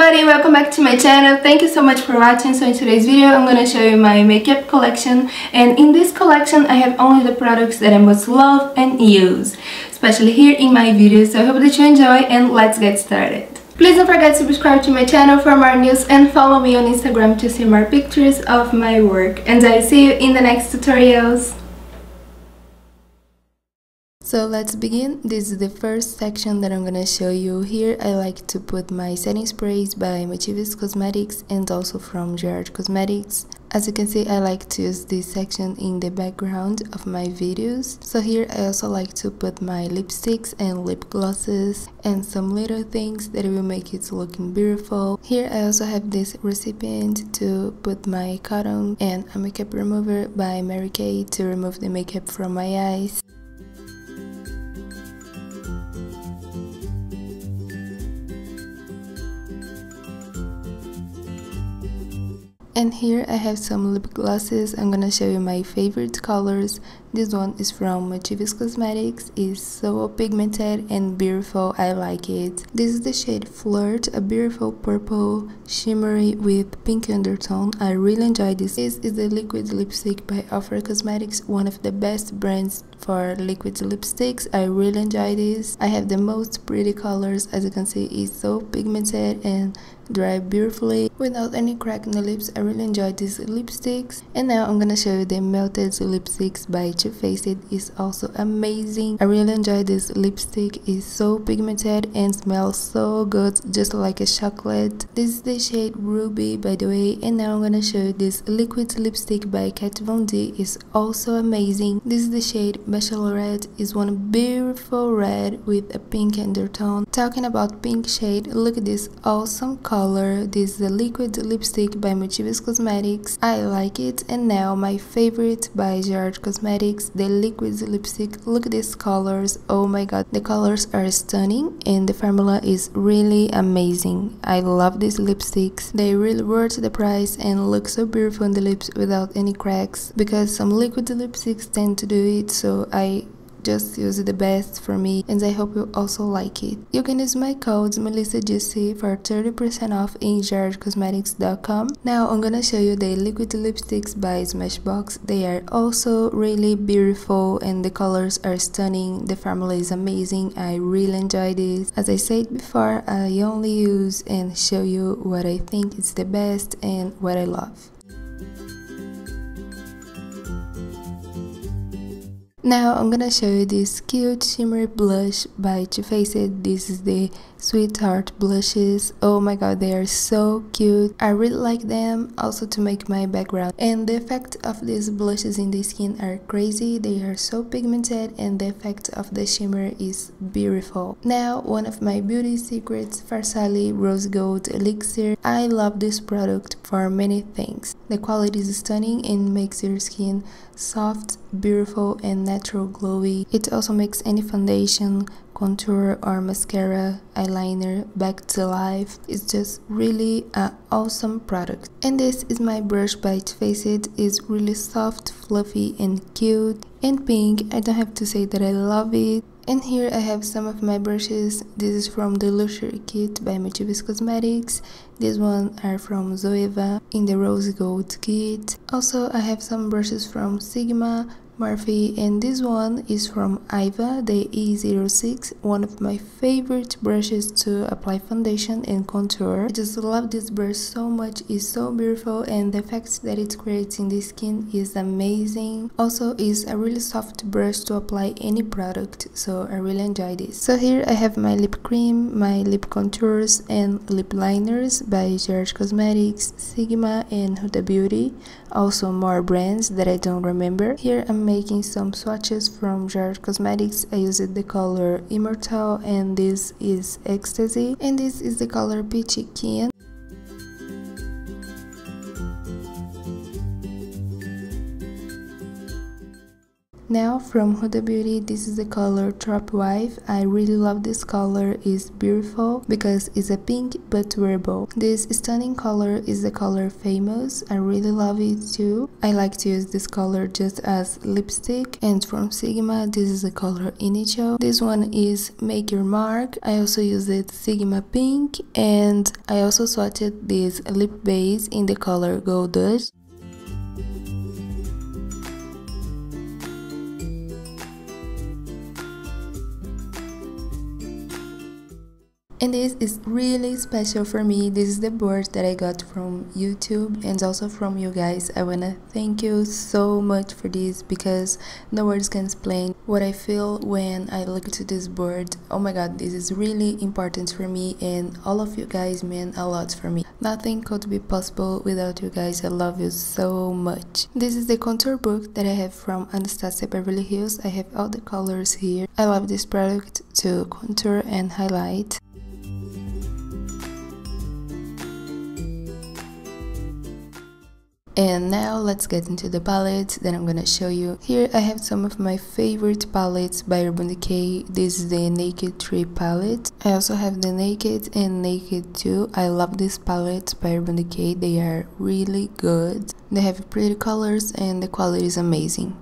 everybody, welcome back to my channel. Thank you so much for watching. So in today's video, I'm gonna show you my makeup collection. And in this collection, I have only the products that I most love and use, especially here in my videos. So I hope that you enjoy and let's get started. Please don't forget to subscribe to my channel for more news and follow me on Instagram to see more pictures of my work. And I'll see you in the next tutorials. So let's begin. This is the first section that I'm gonna show you. Here I like to put my setting sprays by Motives Cosmetics and also from Gerard Cosmetics. As you can see, I like to use this section in the background of my videos. So here I also like to put my lipsticks and lip glosses and some little things that will make it looking beautiful. Here I also have this recipient to put my cotton and a makeup remover by Mary Kay to remove the makeup from my eyes. And here I have some lip glosses. I'm gonna show you my favorite colors. This one is from Motives Cosmetics. It's so pigmented and beautiful. I like it. This is the shade Flirt, a beautiful purple shimmery with pink undertone. I really enjoy this. This is the liquid lipstick by Ofra Cosmetics, one of the best brands for liquid lipsticks. I really enjoy this. I have the most pretty colors. As you can see, it's so pigmented and dry beautifully without any crack in the lips. I really enjoy these lipsticks. And now I'm gonna show you the Melted Lipsticks by Too Faced. It is also amazing. I really enjoy this lipstick. It's so pigmented and smells so good, just like a chocolate. This is the shade Ruby by the way. And now I'm gonna show you this liquid lipstick by Kat Von D. is also amazing. This is the shade Bachelorette. is one beautiful red with a pink undertone. Talking about pink shade, look at this awesome color. This is the liquid lipstick by Motives Cosmetics. I like it. And now my favorite by Gerard Cosmetics, the liquid lipstick. Look at these colors. Oh my god, the colors are stunning and the formula is really amazing. I love these lipsticks. They really worth the price and look so beautiful on the lips without any cracks because some liquid lipsticks tend to do it so I just use the best for me and I hope you also like it. You can use my code MelissaGC for 30% off in gerardcosmetics.com. Now I'm gonna show you the liquid lipsticks by Smashbox. They are also really beautiful and the colors are stunning. The formula is amazing. I really enjoy this. As I said before, I only use and show you what I think is the best and what I love. Now I'm gonna show you this cute shimmery blush by Too Faced. This is the Sweetheart blushes. Oh my god, they are so cute. I really like them also to make my background. And the effect of these blushes in the skin are crazy. They are so pigmented and the effect of the shimmer is beautiful. Now, one of my beauty secrets, Farsali Rose Gold Elixir. I love this product for many things. The quality is stunning and makes your skin soft, beautiful and natural glowy. It also makes any foundation, contour or mascara, eyeliner back to life. It's just really an awesome product. And this is my brush by Too Faced. It's really soft, fluffy and cute and pink. I don't have to say that I love it. And here I have some of my brushes. This is from the Luxury Kit by Motives Cosmetics. These one are from Zoeva in the Rose Gold Kit. Also I have some brushes from Sigma, Morphe and this one is from Iva, the E06, one of my favorite brushes to apply foundation and contour. I just love this brush so much, it's so beautiful and the effect that it creates in the skin is amazing. Also is a really soft brush to apply any product, so I really enjoy this. So here I have my lip cream, my lip contours and lip liners by Gerard Cosmetics, Sigma and Huda Beauty, also more brands that I don't remember. Here I'm making some swatches from Gerard Cosmetics. I used the color Immortal and this is Ecstasy and this is the color Peachy Keen. From Huda Beauty, this is the color Trophy Wife. I really love this color, it's beautiful because it's a pink but wearable. This stunning color is the color Famous, I really love it too. I like to use this color just as lipstick and from Sigma this is the color Initial. This one is Make Your Mark. I also use it Sigma Pink and I also swatched this lip base in the color Gold Dust. And this is really special for me. This is the board that i got from youtube and also from you guys. I want to thank you so much for this because no words can explain what i feel when i look to this board. Oh my god this is really important for me and all of you guys mean a lot for me. Nothing could be possible without you guys. I love you so much. This is the contour book that i have from anastasia beverly hills. I have all the colors here. I love this product to contour and highlight and now let's get into the palettes that I'm gonna show you. Here I have some of my favorite palettes by Urban Decay. This is the Naked 3 palette. I also have the Naked and Naked 2 I love these palettes by Urban Decay. They are really good. They have pretty colors and the quality is amazing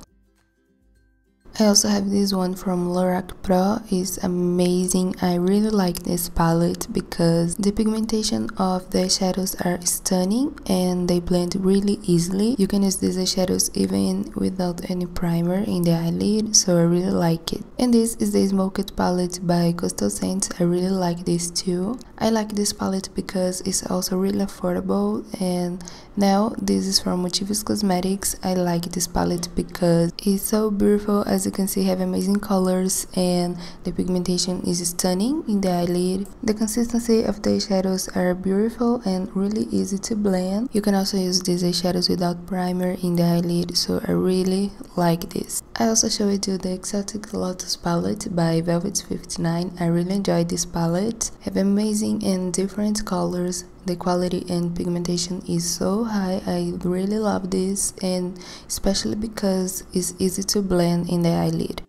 I also have this one from Lorac Pro, it's amazing. I really like this palette because the pigmentation of the shadows are stunning and they blend really easily. You can use these shadows even without any primer in the eyelid, so I really like it. And this is the Smoked palette by Coastal Scents. I really like this too. I like this palette because it's also really affordable and now this is from Motives Cosmetics. I like this palette because it's so beautiful as you can see have amazing colors and the pigmentation is stunning in the eyelid. The consistency of the shadows are beautiful and really easy to blend. You can also use these eyeshadows without primer in the eyelid so I really like this. I also showed you the Exotic Lotus palette by Velvet 59. I really enjoyed this palette. Have amazing and different colors the quality and pigmentation is so high. I really love this and especially because it's easy to blend in the eyelid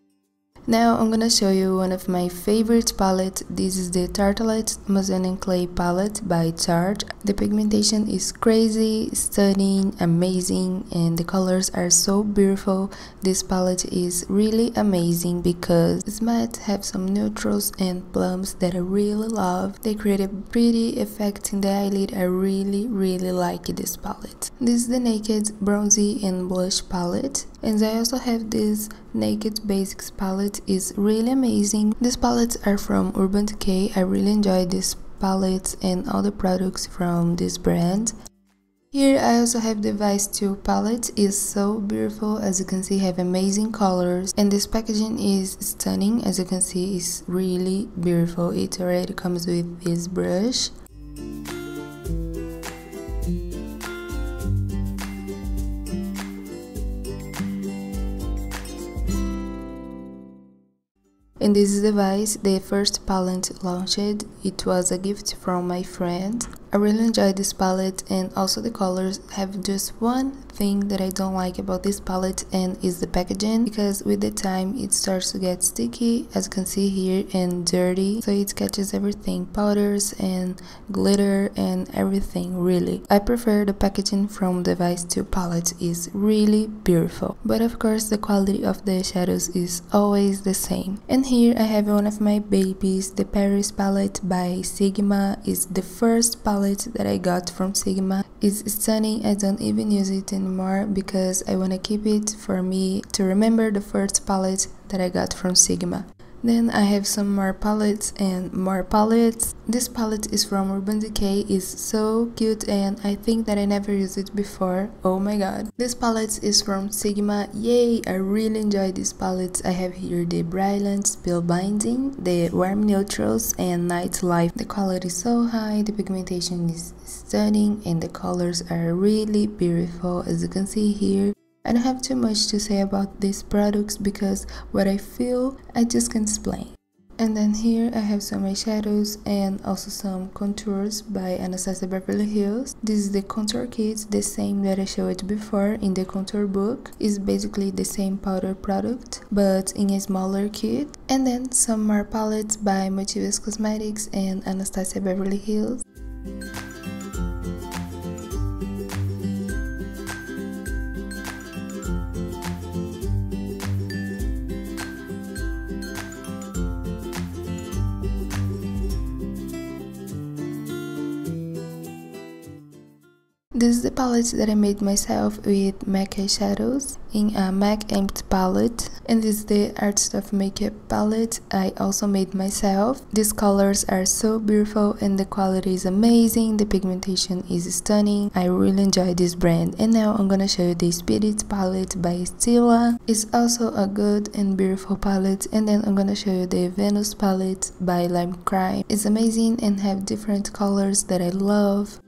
now I'm gonna show you one of my favorite palettes. This is the Tartelette Amazonian Clay palette by Tarte. The pigmentation is crazy, stunning, amazing and the colors are so beautiful. This palette is really amazing because it's matte, have some neutrals and plums that I really love. They create a pretty effect in the eyelid. I really really like this palette. This is the Naked Bronzy and Blush palette and I also have this Naked Basics palette is really amazing. These palettes are from Urban Decay. I really enjoy these palettes and all the products from this brand. Here I also have the Vice 2 palette, is so beautiful as you can see have amazing colors and this packaging is stunning as you can see it's really beautiful. It already comes with this brush In this device, the first palette launched, it was a gift from my friend. I really enjoyed this palette and also the colors have just one thing that I don't like about this palette and is the packaging because with the time it starts to get sticky as you can see here and dirty so it catches everything powders and glitter and everything really. I prefer the packaging from device Vice 2 palette is really beautiful but of course the quality of the shadows is always the same. And here I have one of my babies the Paris palette by Sigma is the first palette that I got from Sigma. It's stunning, I don't even use it anymore because I want to keep it for me to remember the first palette that I got from Sigma. Then I have some more palettes and more palettes. This palette is from Urban Decay, is so cute and I think that I never used it before. Oh my god. This palette is from Sigma. Yay! I really enjoy this palette. I have here the Brilliant Spellbinding, the Warm Neutrals and Nightlife. The quality is so high, the pigmentation is stunning and the colors are really beautiful as you can see here. I don't have too much to say about these products because what I feel I just can't explain. And then here I have some eyeshadows and also some contours by Anastasia Beverly Hills. This is the contour kit, the same that I showed before in the contour book. It's basically the same powder product, but in a smaller kit. And then some more palettes by Motives Cosmetics and Anastasia Beverly Hills. This is the palette that I made myself with MAC eyeshadows in a MAC Empty palette and this is the Art Stuff Makeup palette I also made myself. These colors are so beautiful and the quality is amazing, the pigmentation is stunning. I really enjoy this brand and now I'm gonna show you the Spirit palette by Stila. It's also a good and beautiful palette and then I'm gonna show you the Venus palette by Lime Crime. It's amazing and have different colors that I love.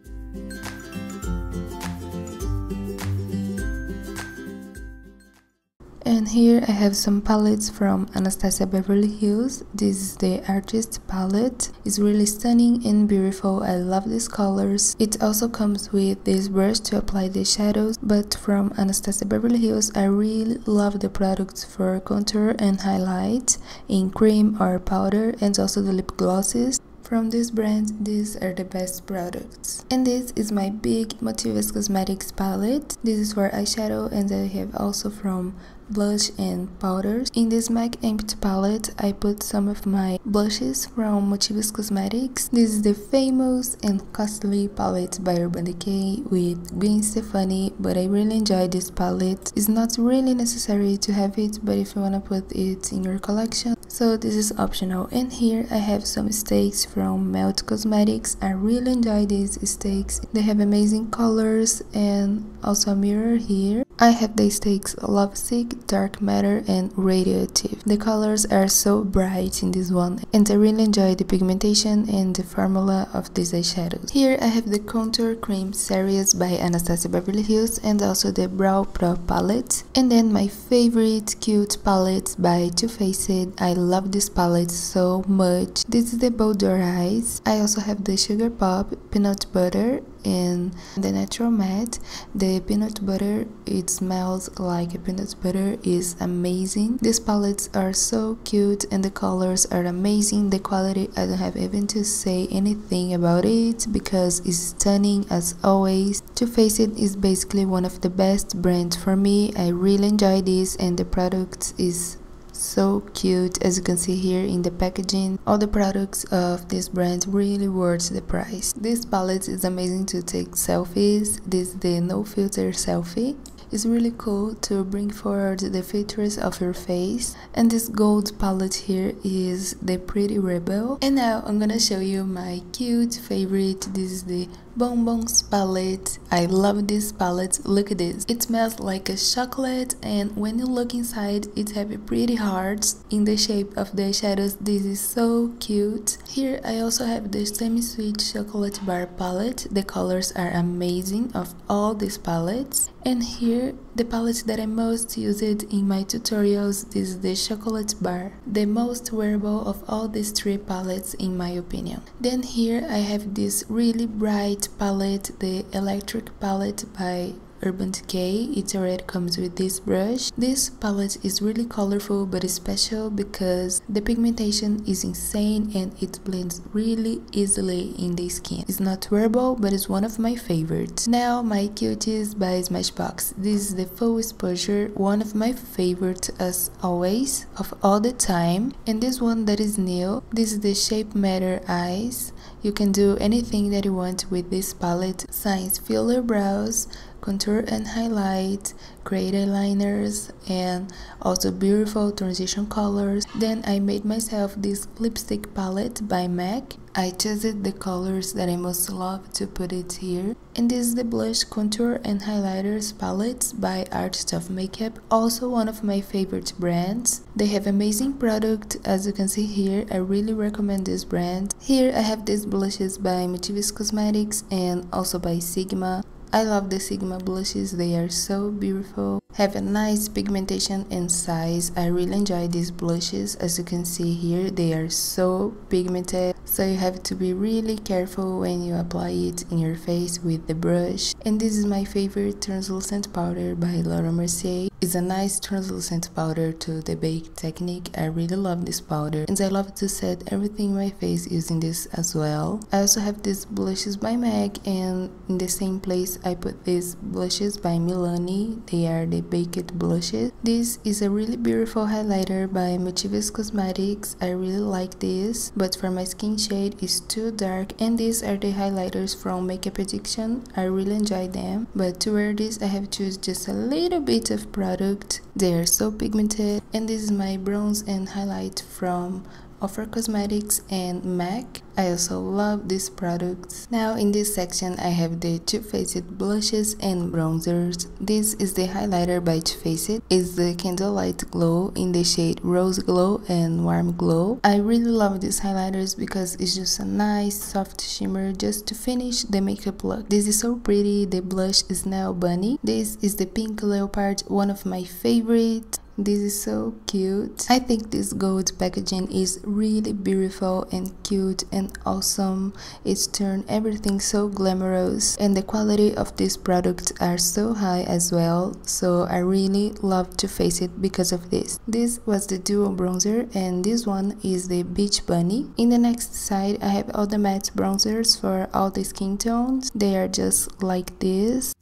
And here I have some palettes from Anastasia Beverly Hills. This is the Artist palette. It's really stunning and beautiful. I love these colors. It also comes with this brush to apply the shadows. But from Anastasia Beverly Hills, I really love the products for contour and highlight in cream or powder and also the lip glosses. From this brand, these are the best products. And this is my big Motives Cosmetics palette. This is for eyeshadow and I have also from blush and powders. In this MAC Empty palette, I put some of my blushes from Motives Cosmetics. This is the famous and costly palette by Urban Decay with Gwen Stefani, but I really enjoy this palette. It's not really necessary to have it, but if you wanna put it in your collection, so this is optional. And here I have some stakes from Melt Cosmetics. I really enjoy these stakes. They have amazing colors and also a mirror here. I have the stakes Lovesick, Dark Matter and Radioactive. The colors are so bright in this one and I really enjoy the pigmentation and the formula of these eyeshadows. Here I have the Contour Cream series by Anastasia Beverly Hills and also the Brow Pro palette. And then my favorite cute palette by Too Faced. I love this palette so much. This is the Boudoir Eyes. I also have the Sugar Pop Peanut Butter in the natural matte the peanut butter it smells like peanut butter is amazing. These palettes are so cute and the colors are amazing. The quality i don't have even to say anything about it because it's stunning as always. Too Faced is basically one of the best brands for me. I really enjoy this and the product is so cute as you can see here in the packaging. All the products of this brand really worth the price. This palette is amazing to take selfies. This is the no filter selfie. It's really cool to bring forward the features of your face. And this gold palette here is the pretty rebel. And now i'm gonna show you my cute favorite. This is the bonbons palette. I love this palette. Look at this. It smells like a chocolate and when you look inside it have pretty hearts in the shape of the shadows. This is so cute. Here i also have the semi-sweet chocolate bar palette. The colors are amazing of all these palettes. And here the palette that I most used in my tutorials is the chocolate bar, the most wearable of all these three palettes in my opinion. Then here I have this really bright palette, the electric palette by Urban Decay. It already comes with this brush. This palette is really colorful but special because the pigmentation is insane and it blends really easily in the skin. It's not wearable but it's one of my favorites. Now my cuties by Smashbox. This is the full exposure, one of my favorites as always of all the time. And this one that is new, this is the Shape Matter Eyes. You can do anything that you want with this palette. Science Filler Brows, contour and highlight, great eyeliners and also beautiful transition colors. Then I made myself this lipstick palette by MAC. I chose the colors that I most love to put it here. And this is the blush contour and highlighters palettes by Art Stuff Makeup, also one of my favorite brands. They have amazing product as you can see here, I really recommend this brand. Here I have these blushes by Motives Cosmetics and also by Sigma. I love the Sigma blushes, they are so beautiful. Have a nice pigmentation and size. I really enjoy these blushes. As you can see here, they are so pigmented. So you have to be really careful when you apply it in your face with the brush. And this is my favorite translucent powder by Laura Mercier. It's a nice translucent powder to the bake technique. I really love this powder. And I love to set everything in my face using this as well. I also have these blushes by MAC and in the same place I put these blushes by Milani. They are the baked blushes this is a really beautiful highlighter by Motives Cosmetics I really like this but for my skin shade it's too dark and these are the highlighters from Makeup Addiction. I really enjoy them but to wear this I have to use just a little bit of product. They are so pigmented and this is my bronze and highlight from Ofra Cosmetics and MAC. I also love these products. Now in this section I have the Too Faced blushes and bronzers. This is the highlighter by Too Faced. It's the Candlelight Glow in the shade Rose Glow and Warm Glow. I really love these highlighters because it's just a nice soft shimmer just to finish the makeup look. This is so pretty. The blush is now bunny. This is the pink leopard, one of my favorite this is so cute. I think this gold packaging is really beautiful and cute and awesome. It's turned everything so glamorous. And the quality of these products are so high as well. So i really love to face it because of this. This was the duo bronzer and this one is the beach bunny. In the next side i have all the matte bronzers for all the skin tones. They are just like this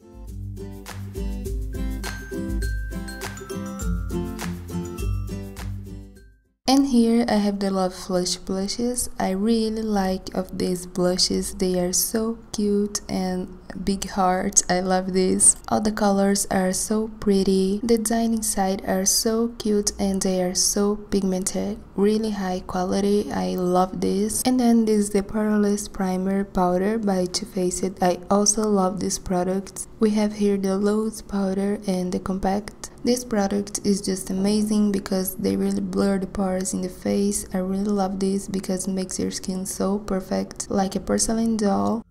And here I have the Love Flush blushes. I really like of these blushes. They are so cute and big hearts. I love this. All the colors are so pretty. The design inside are so cute and they are so pigmented. Really high quality. I love this. And then this is the Poreless Primer Powder by Too Faced. I also love this product. We have here the loose powder and the compact this product is just amazing because they really blur the pores in the face. I really love this because it makes your skin so perfect, like a porcelain doll.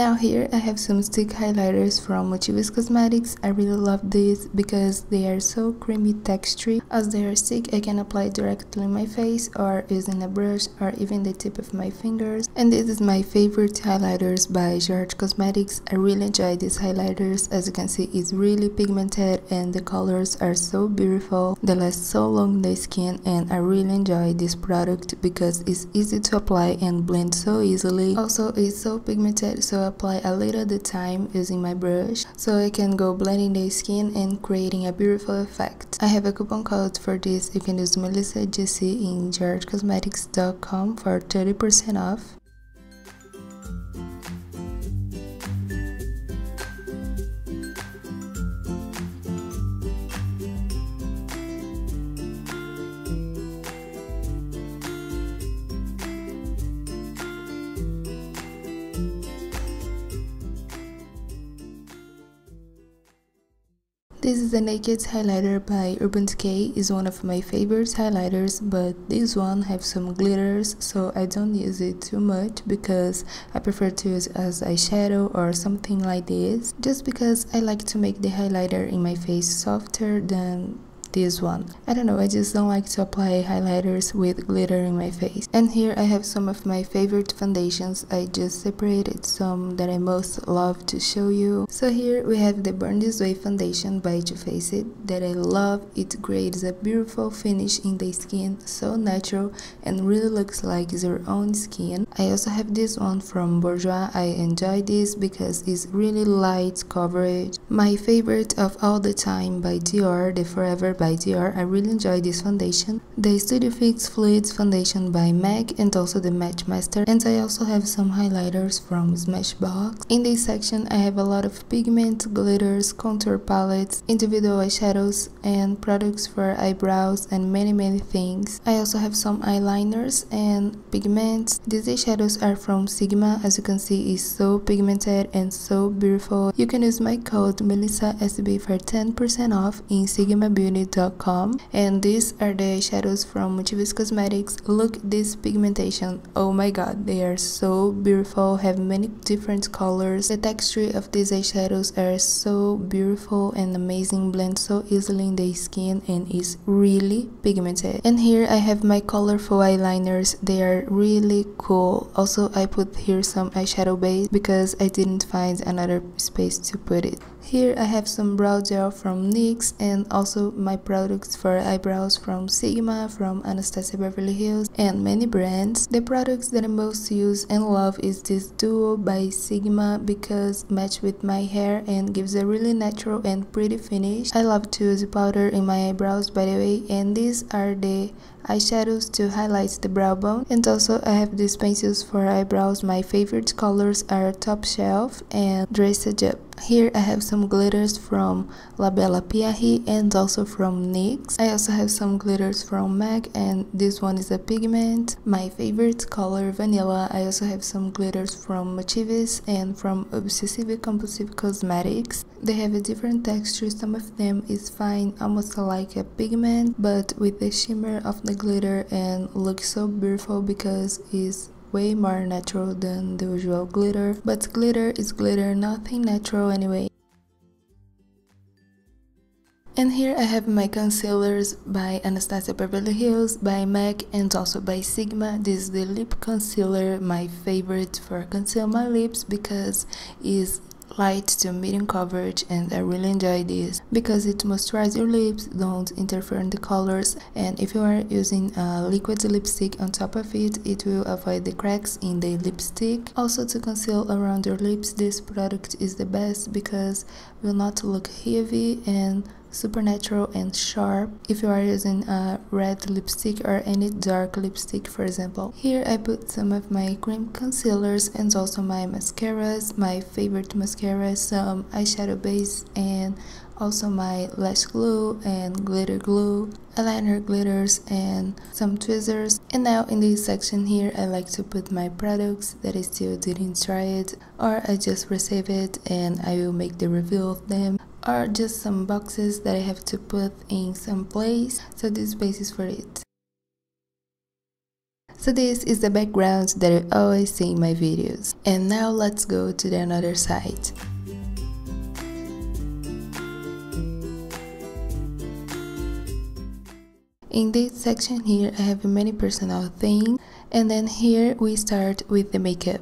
Now here I have some stick highlighters from Motives Cosmetics. I really love these because they are so creamy texture. As they are stick I can apply directly my face or using a brush or even the tip of my fingers. And this is my favorite highlighters by Gerard Cosmetics. I really enjoy these highlighters. As you can see it's really pigmented and the colors are so beautiful. They last so long on the skin and I really enjoy this product because it's easy to apply and blend so easily. Also it's so pigmented so apply a little a time using my brush so I can go blending the skin and creating a beautiful effect. I have a coupon code for this. You can use Melissa GC in gerardcosmetics.com for 30% off. The Naked highlighter by Urban Decay. is one of my favorite highlighters, but this one have some glitters, so I don't use it too much because I prefer to use as eyeshadow or something like this, just because I like to make the highlighter in my face softer than this one. I don't know, I just don't like to apply highlighters with glitter in my face. And here I have some of my favorite foundations. I just separated some that I most love to show you. So here we have the Born This Way foundation by Too Faced that I love. It creates a beautiful finish in the skin, so natural and really looks like your own skin. I also have this one from Bourjois. I enjoy this because it's really light coverage. My favorite of all the time by Dior, the Forever by Dior. I really enjoy this foundation. The Studio Fix Fluids Foundation by MAC and also the Match Master. And I also have some highlighters from Smashbox. In this section, I have a lot of pigments, glitters, contour palettes, individual eyeshadows, and products for eyebrows and many many things. I also have some eyeliners and pigments. These eyeshadows are from Sigma. As you can see, is so pigmented and so beautiful. You can use my code MelissaSB for 10% off in sigmabeauty.com. And these are the shadows from Motives Cosmetics. Look this pigmentation. Oh my god, they are so beautiful, have many different colors. The texture of these eyeshadows are so beautiful and amazing, blend so easily in the skin and is really pigmented. And here I have my colorful eyeliners. They are really cool. Also, I put here some eyeshadow base because I didn't find another space to put it. Here I have some brow gel from NYX and also my products for eyebrows from Sigma, from Anastasia Beverly Hills and many brands. The products that I most use and love is this Duo by Sigma because match with my hair and gives a really natural and pretty finish. I love to use powder in my eyebrows by the way and these are the eyeshadows to highlight the brow bone and also I have these pencils for eyebrows. My favorite colors are Top Shelf and Dressed Up. Here I have some glitters from La Bella Piahi and also from NYX. I also have some glitters from MAC and this one is a pigment. My favorite color vanilla. I also have some glitters from Motives and from Obsessive Compulsive Cosmetics. They have a different texture. Some of them is fine, almost like a pigment but with the shimmer of the glitter and looks so beautiful because it's way more natural than the usual glitter but glitter is glitter nothing natural anyway and here I have my concealers by Anastasia Beverly Hills, by MAC and also by Sigma. This is the lip concealer, my favorite for conceal my lips because it's light to medium coverage and I really enjoy this because it moisturizes your lips, don't interfere in the colors and if you are using a liquid lipstick on top of it, it will avoid the cracks in the lipstick. Also to conceal around your lips, this product is the best because will not look heavy and supernatural and sharp if you are using a red lipstick or any dark lipstick for example. Here I put some of my cream concealers and also my mascaras, my favorite mascara, some eyeshadow base and also my lash glue and glitter glue, eyeliner glitters and some tweezers. And now in this section here I like to put my products that I still didn't try it or I just receive it and I will make the review of them or just some boxes that I have to put in some place so this space is for it. So this is the background that I always see in my videos. And now let's go to the another side. In this section here I have many personal things and then here we start with the makeup.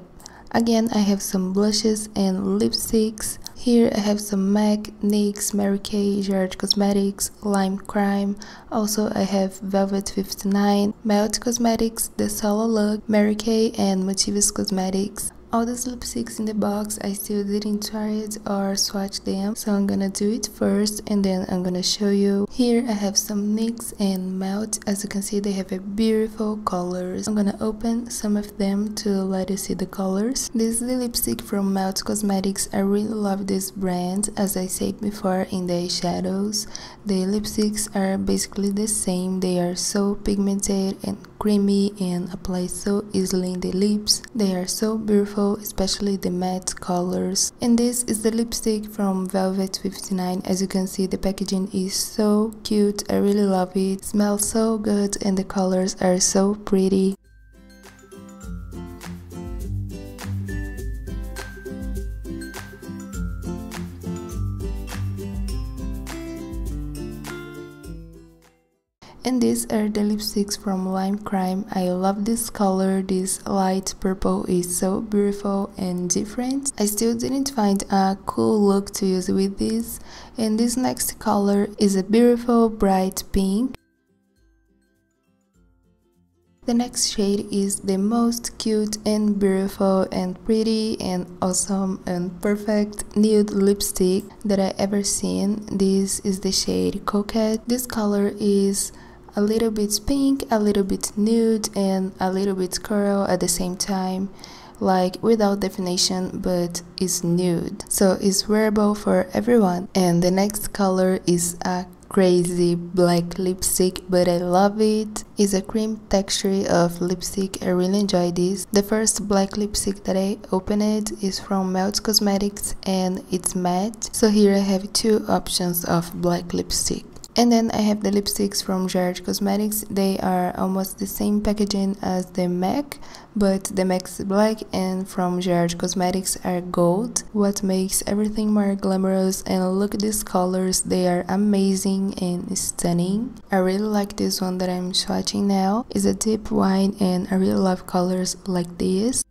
Again I have some blushes and lipsticks here I have some MAC, NYX, Mary Kay, Gerard Cosmetics, Lime Crime. Also I have Velvet 59, Melt Cosmetics, The Solo Look, Mary Kay and Motives Cosmetics all these lipsticks in the box I still didn't try it or swatch them. So I'm gonna do it first and then I'm gonna show you. Here I have some NYX and Melt. As you can see they have a beautiful colors. I'm gonna open some of them to let you see the colors. This is the lipstick from Melt Cosmetics. I really love this brand. As I said before in the shadows the lipsticks are basically the same. They are so pigmented and creamy and apply so easily in the lips. They are so beautiful beautiful, especially the matte colors. And this is the lipstick from Velvet 59. As you can see, the packaging is so cute. I really love it. it smells so good and the colors are so pretty. These are the lipsticks from Lime Crime. I love this color, this light purple is so beautiful and different. I still didn't find a cool look to use with this and this next color is a beautiful bright pink The next shade is the most cute and beautiful and pretty and awesome and perfect nude lipstick that I ever seen. This is the shade Coquette. This color is a little bit pink, a little bit nude and a little bit coral at the same time like without definition but is nude so it's wearable for everyone and the next color is a crazy black lipstick but I love it. It's a cream texture of lipstick. I really enjoy this. The first black lipstick that I opened is from Melt Cosmetics and it's matte. So here I have two options of black lipstick. And then I have the lipsticks from Gerard Cosmetics. They are almost the same packaging as the MAC, but the MAC is black and from Gerard Cosmetics are gold. What makes everything more glamorous and look at these colors, they are amazing and stunning. I really like this one that I'm swatching now. It's a deep wine and I really love colors like this.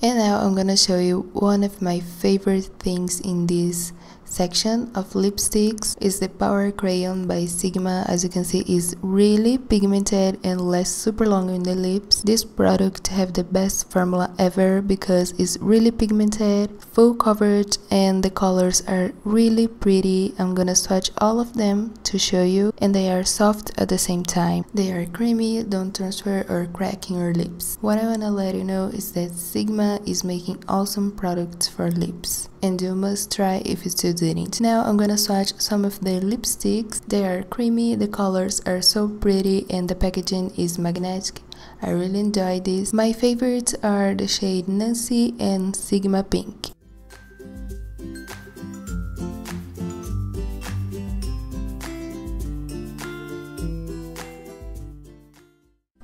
And now I'm gonna show you one of my favorite things in this section of lipsticks is the Power Crayon by Sigma. As you can see, is really pigmented and lasts super long in the lips. This product have the best formula ever because it's really pigmented, full coverage, and the colors are really pretty. I'm gonna swatch all of them to show you, and they are soft at the same time. They are creamy, don't transfer or crack in your lips. What I wanna let you know is that Sigma is making awesome products for lips and you must try if you still didn't. Now I'm gonna swatch some of the lipsticks. They are creamy, the colors are so pretty and the packaging is magnetic. I really enjoy this. My favorites are the shade Nancy and Sigma Pink.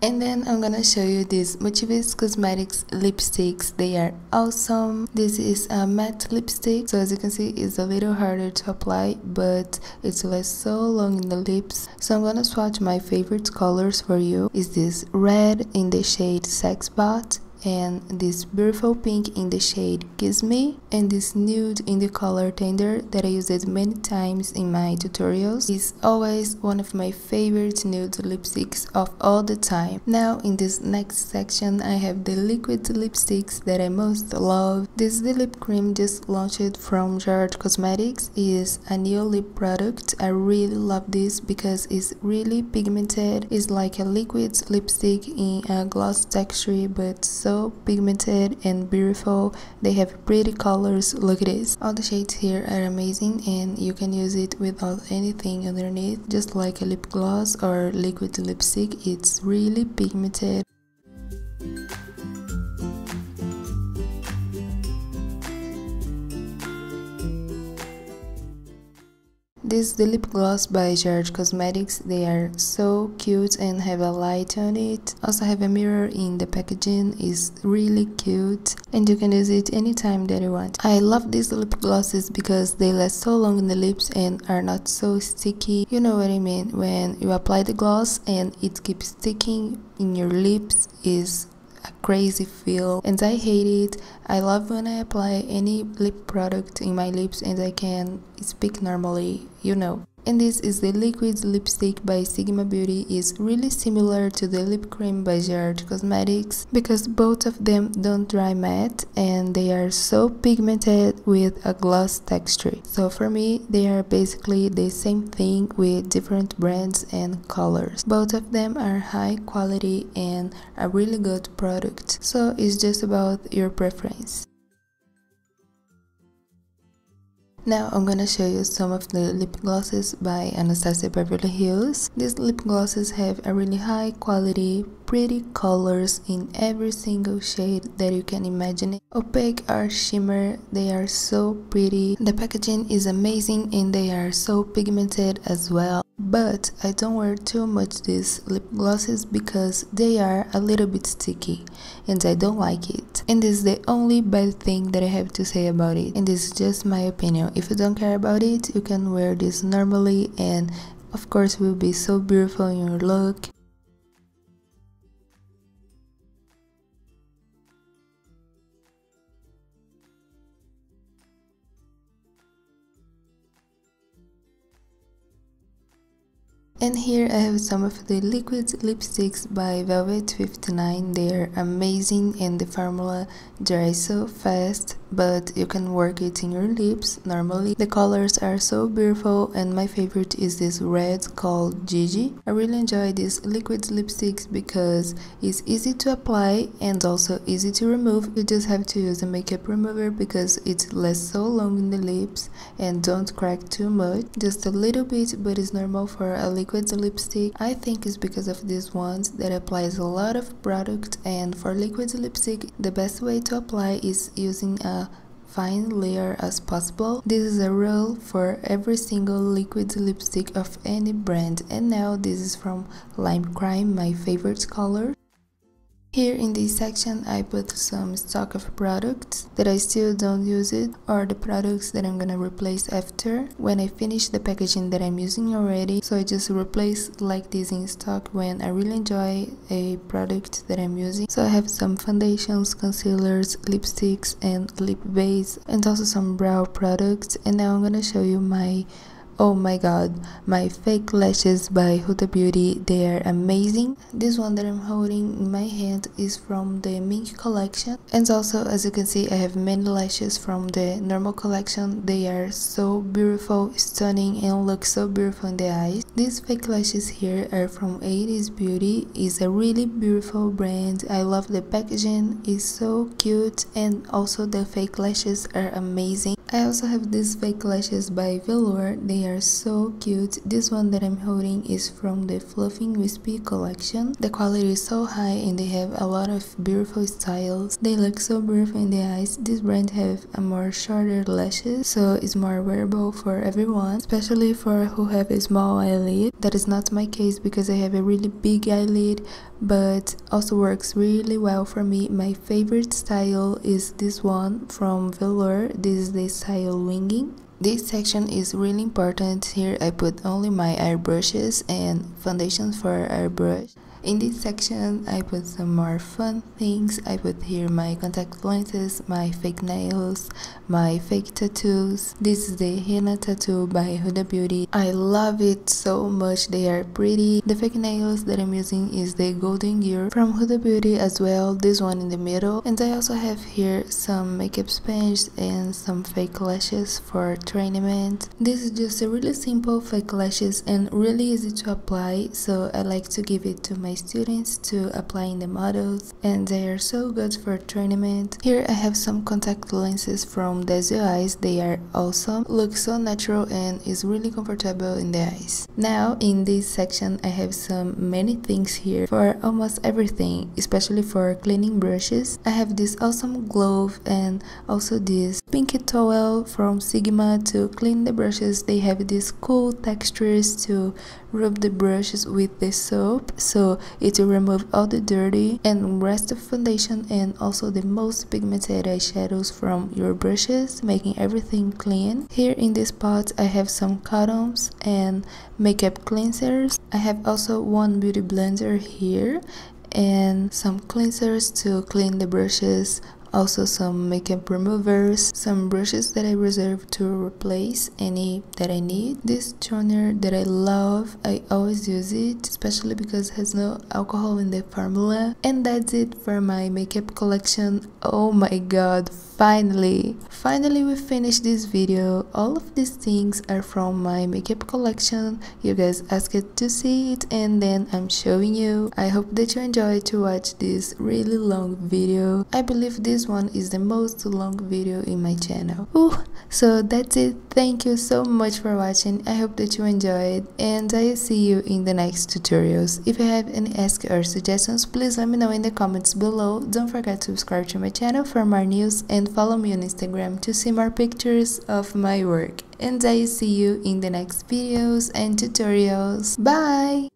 And then I'm gonna show you these Motives Cosmetics lipsticks. They are awesome. This is a matte lipstick. So as you can see, it's a little harder to apply, but it lasts so long in the lips. So I'm gonna swatch my favorite colors for you. Is this red in the shade Sex Bot and this beautiful pink in the shade Kiss Me and this nude in the color Tender that I used many times in my tutorials is always one of my favorite nude lipsticks of all the time. Now in this next section I have the liquid lipsticks that I most love. This lip cream just launched from Gerard Cosmetics is a new lip product. I really love this because it's really pigmented. It's like a liquid lipstick in a gloss texture but so pigmented and beautiful. They have pretty colors. Look at this. All the shades here are amazing and you can use it without anything underneath. Just like a lip gloss or liquid lipstick it's really pigmented This is the lip gloss by Gerard Cosmetics. They are so cute and have a light on it. Also have a mirror in the packaging. is really cute and you can use it anytime that you want. I love these lip glosses because they last so long in the lips and are not so sticky. You know what I mean when you apply the gloss and it keeps sticking in your lips is a crazy feel and I hate it. I love when I apply any lip product in my lips and I can speak normally, you know and this is the liquid lipstick by Sigma Beauty is really similar to the lip cream by Gerard Cosmetics because both of them don't dry matte and they are so pigmented with a gloss texture. So for me they are basically the same thing with different brands and colors. Both of them are high quality and a really good product. So it's just about your preference. Now I'm gonna show you some of the lip glosses by Anastasia Beverly Hills. These lip glosses have a really high quality, pretty colors in every single shade that you can imagine. Opaque or shimmer, they are so pretty. The packaging is amazing and they are so pigmented as well but I don't wear too much these lip glosses because they are a little bit sticky and I don't like it. And this is the only bad thing that I have to say about it. And this is just my opinion. If you don't care about it you can wear this normally and of course will be so beautiful in your look And here I have some of the liquid lipsticks by Velvet 59. They are amazing and the formula dries so fast but you can work it in your lips normally. The colors are so beautiful and my favorite is this red called Gigi. I really enjoy these liquid lipsticks because it's easy to apply and also easy to remove. You just have to use a makeup remover because it lasts so long in the lips and don't crack too much. Just a little bit but it's normal for a liquid lipstick. I think it's because of these ones that applies a lot of product and for liquid lipstick the best way to apply is using a fine layer as possible. This is a rule for every single liquid lipstick of any brand and now this is from Lime Crime, my favorite color. Here in this section I put some stock of products that I still don't use it or the products that I'm gonna replace after. When I finish the packaging that I'm using already so I just replace like this in stock when I really enjoy a product that I'm using. So I have some foundations, concealers, lipsticks and lip base and also some brow products. And now I'm gonna show you my Oh my god, my fake lashes by Huda Beauty, they are amazing. This one that I'm holding in my hand is from the Mink collection. And also, as you can see, I have many lashes from the normal collection. They are so beautiful, stunning, and look so beautiful in the eyes. These fake lashes here are from Eyeris Beauty. It's a really beautiful brand. I love the packaging, it's so cute, and also the fake lashes are amazing. I also have these fake lashes by Velour. They are so cute. This one that I'm holding is from the Fluffing Wispy collection. The quality is so high and they have a lot of beautiful styles. They look so beautiful in the eyes. This brand have a more shorter lashes so it's more wearable for everyone, especially for who have a small eyelid. That is not my case because I have a really big eyelid but also works really well for me. My favorite style is this one from Velour. This is the style winging. This section is really important. Here I put only my airbrushes and foundations for airbrush. In this section, I put some more fun things. I put here my contact lenses, my fake nails, my fake tattoos. This is the henna tattoo by Huda Beauty. I love it so much. They are pretty. The fake nails that I'm using is the Golden Gear from Huda Beauty as well. This one in the middle. And I also have here some makeup sponge and some fake lashes for treatment. This is just a really simple fake lashes and really easy to apply. So I like to give it to my students to applying the models and they are so good for tournament. Here I have some contact lenses from Desio Eyes. They are awesome, look so natural and is really comfortable in the eyes. Now in this section I have some many things here for almost everything, especially for cleaning brushes. I have this awesome glove and also this pinky towel from Sigma to clean the brushes. They have these cool textures to rub the brushes with the soap so it will remove all the dirty and rest of foundation and also the most pigmented eyeshadows from your brushes making everything clean. Here in this pot i have some cottons and makeup cleansers. I have also one beauty blender here and some cleansers to clean the brushes also some makeup removers some brushes that i reserve to replace any that i need. This toner that i love i always use it especially because it has no alcohol in the formula. And that's it for my makeup collection. Oh my god finally finally we finished this video. All of these things are from my makeup collection. You guys asked to see it and then i'm showing you. I hope that you enjoyed to watch this really long video. I believe this one is the most long video in my channel. Ooh, so that's it. Thank you so much for watching. I hope that you enjoyed and i see you in the next tutorials. If you have any ask or suggestions please let me know in the comments below. Don't forget to subscribe to my channel for more news and and follow me on Instagram to see more pictures of my work. And I see you in the next videos and tutorials. Bye!